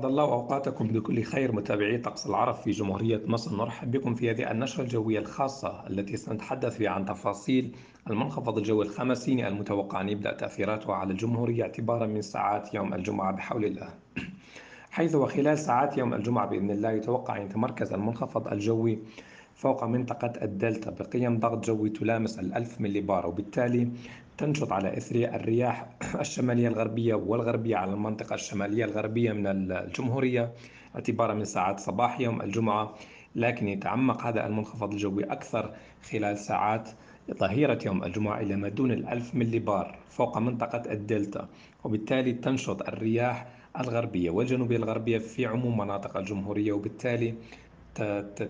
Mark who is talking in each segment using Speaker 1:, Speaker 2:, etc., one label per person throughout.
Speaker 1: أسعد الله أوقاتكم بكل خير متابعي طقس العرب في جمهورية مصر. نرحب بكم في هذه النشرة الجوية الخاصة التي سنتحدث فيها عن تفاصيل المنخفض الجوي الخمسيني المتوقع أن يبدأ تأثيراته على الجمهورية اعتبارا من ساعات يوم الجمعة بحول الله. حيث وخلال ساعات يوم الجمعة بإذن الله يتوقع أن يتمركز المنخفض الجوي فوق منطقة الدلتا بقيم ضغط جوي تلامس الألف ملي بار وبالتالي تنشط على إثر الرياح الشمالية الغربية والغربية على المنطقة الشمالية الغربية من الجمهورية اعتبارا من ساعات صباح يوم الجمعة لكن يتعمق هذا المنخفض الجوي أكثر خلال ساعات ظهيرة يوم الجمعة إلى ما دون الألف ملي بار فوق منطقة الدلتا وبالتالي تنشط الرياح الغربية والجنوبية الغربية في عموم مناطق الجمهورية وبالتالي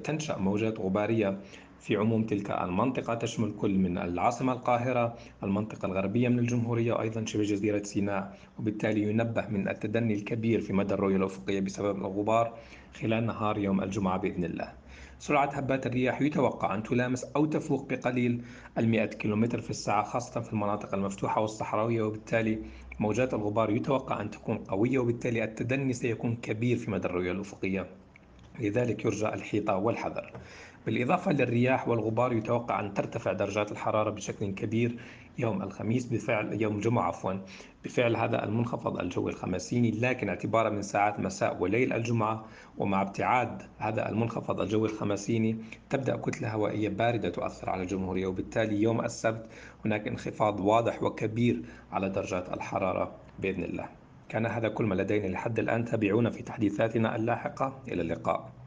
Speaker 1: تنشأ موجات غبارية في عموم تلك المنطقة. تشمل كل من العاصمة القاهرة المنطقة الغربية من الجمهورية وأيضا شبه جزيرة سيناء وبالتالي ينبه من التدني الكبير في مدى الرؤية الأفقية بسبب الغبار خلال نهار يوم الجمعة بإذن الله. سرعة هبات الرياح يتوقع أن تلامس أو تفوق بقليل المئة كيلومتر في الساعة خاصة في المناطق المفتوحة والصحراوية وبالتالي موجات الغبار يتوقع أن تكون قوية وبالتالي التدني سيكون كبير في مدى الرؤية الأفقية. لذلك يرجى الحيطة والحذر. بالإضافة للرياح والغبار يتوقع أن ترتفع درجات الحرارة بشكل كبير يوم الخميس بفعل يوم الجمعة عفوا بفعل هذا المنخفض الجوي الخمسيني لكن اعتبارا من ساعات مساء وليل الجمعة ومع ابتعاد هذا المنخفض الجوي الخمسيني تبدأ كتلة هوائية باردة تؤثر على الجمهورية وبالتالي يوم السبت هناك انخفاض واضح وكبير على درجات الحرارة بإذن الله. كان هذا كل ما لدينا لحد الآن تابعونا في تحديثاتنا اللاحقة. إلى اللقاء.